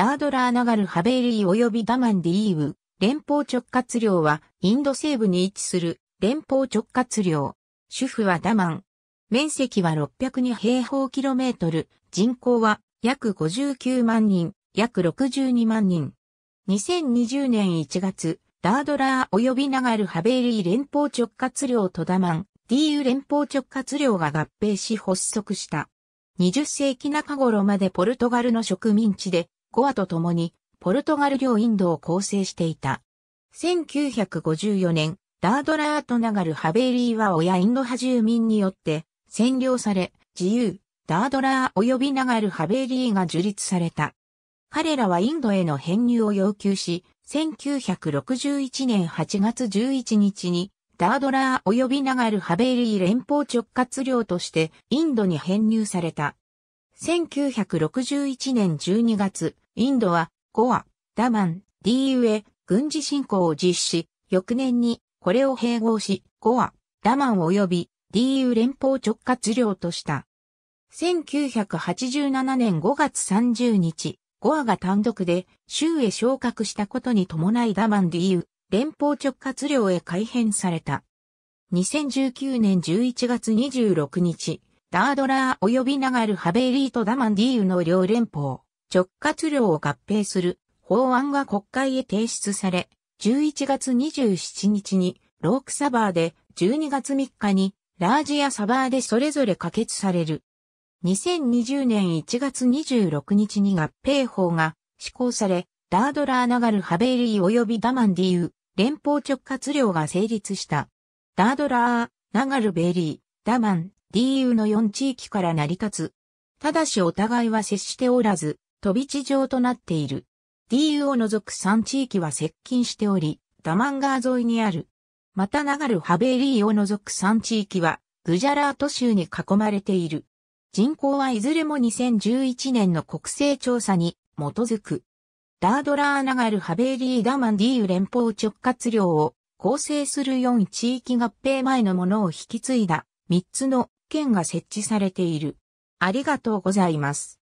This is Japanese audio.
ダードラーナガルハベーリー及びダマンディーウ、連邦直轄領はインド西部に位置する連邦直轄領。主婦はダマン。面積は602平方キロメートル、人口は約59万人、約62万人。2020年1月、ダードラー及びナガルハベーリー連邦直轄領とダマン、ディーユ連邦直轄領が合併し発足した。20世紀中頃までポルトガルの植民地で、ゴアと共に、ポルトガル領インドを構成していた。1954年、ダードラーとナガルハベーリーは親インド派住民によって占領され、自由、ダードラー及びナガルハベーリーが樹立された。彼らはインドへの編入を要求し、1961年8月11日に、ダードラー及びナガルハベーリー連邦直轄領としてインドに編入された。1961年12月、インドはゴア、ダマン、ディーユへ軍事侵攻を実施、翌年にこれを併合し、ゴア、ダマン及びディーユ連邦直轄領とした。1987年5月30日、ゴアが単独で州へ昇格したことに伴いダマンディーユ連邦直轄領へ改編された。2019年11月26日、ダードラー及びナガルハベリーとダマンディーユの両連邦直轄領を合併する法案が国会へ提出され、11月27日にロークサバーで12月3日にラージやサバーでそれぞれ可決される。2020年1月26日に合併法が施行され、ダードラーナガルハベーリー及びダマンディーウ、連邦直轄領が成立した。ダードラー、ナガルベリー、ダマン、ディーウの4地域から成り立つ。ただしお互いは接しておらず、飛び地状となっている。ディーウを除く3地域は接近しており、ダマン川沿いにある。またナガルハベリーを除く3地域は、グジャラート州に囲まれている。人口はいずれも2011年の国勢調査に基づく。ダードラーナガルハベリーダマンディーウ連邦直轄領を構成する4地域合併前のものを引き継いだ3つの県が設置されている。ありがとうございます。